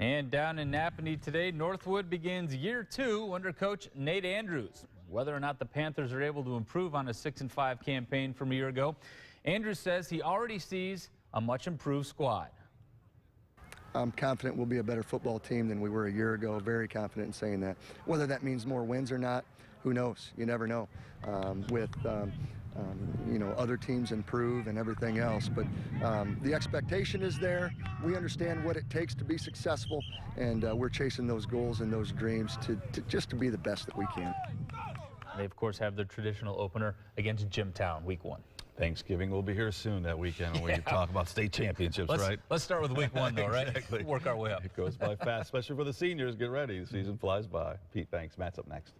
And down in Nappanee today, Northwood begins year two under coach Nate Andrews. Whether or not the Panthers are able to improve on a 6 and 5 campaign from a year ago, Andrews says he already sees a much improved squad. I'm confident we'll be a better football team than we were a year ago. Very confident in saying that. Whether that means more wins or not, who knows? You never know. Um, with um, um, you know other teams improve and everything else, but um, the expectation is there. We understand what it takes to be successful, and uh, we're chasing those goals and those dreams to, to just to be the best that we can. They, of course, have their traditional opener against Jimtown, week one. Thanksgiving will be here soon that weekend when we talk about state championships, Let's, right? let's start with week one, though, right? Exactly. Work our way up. It goes by fast, especially for the seniors. Get ready. The season flies by. Pete, thanks. Matt's up next.